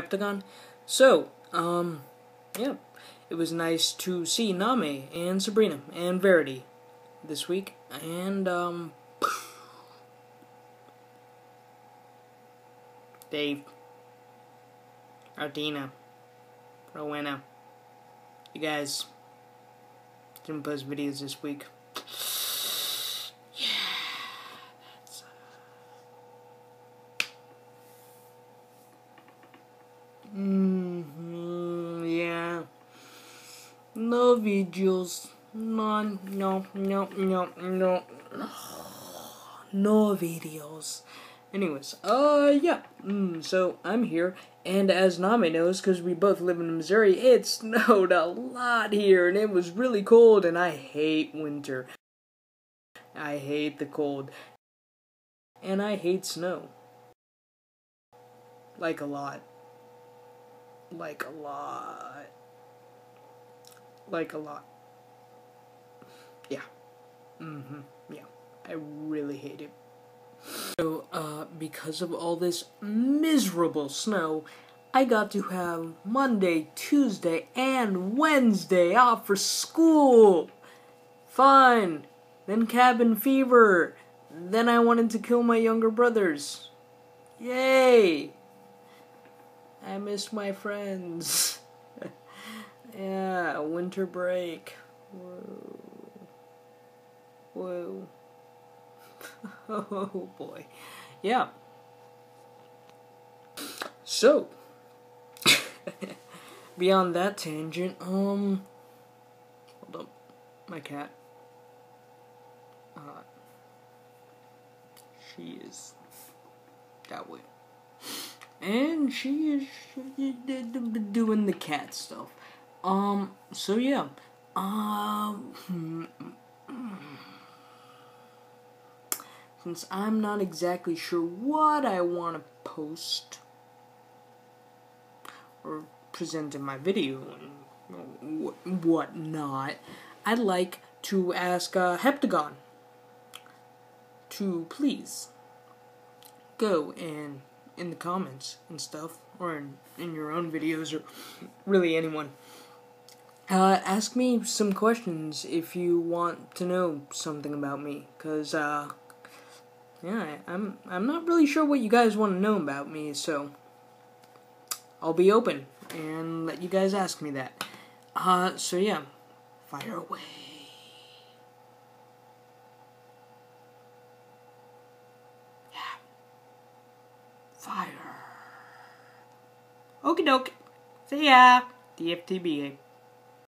Heptagon. So, um, yeah, it was nice to see Name and Sabrina and Verity this week, and, um, Dave, Ardina, Rowena, you guys didn't post videos this week. Mm-hmm, yeah. No videos. No, no, no, no, no. No videos. Anyways, uh, yeah. Mm, so, I'm here, and as Name knows, because we both live in Missouri, it snowed a lot here, and it was really cold, and I hate winter. I hate the cold. And I hate snow. Like a lot like a lot. Like a lot. Yeah. Mm-hmm. Yeah. I really hate it. So, uh, because of all this miserable snow, I got to have Monday, Tuesday, and Wednesday off for school. Fun. Then cabin fever. Then I wanted to kill my younger brothers. Yay! I miss my friends. winter break. Whoa. Whoa. oh boy. Yeah. So, beyond that tangent, um, hold up, my cat. Uh, she is that way and she is doing the cat stuff. Um, so yeah. Um, since I'm not exactly sure what I want to post or present in my video and whatnot, I'd like to ask uh, Heptagon to please go and in the comments and stuff, or in, in your own videos, or really anyone. Uh, ask me some questions if you want to know something about me, cause uh, yeah, I'm I'm not really sure what you guys want to know about me, so I'll be open and let you guys ask me that. Uh, so yeah, fire away. Yeah, fire. Okie doke. See ya. DFTBA.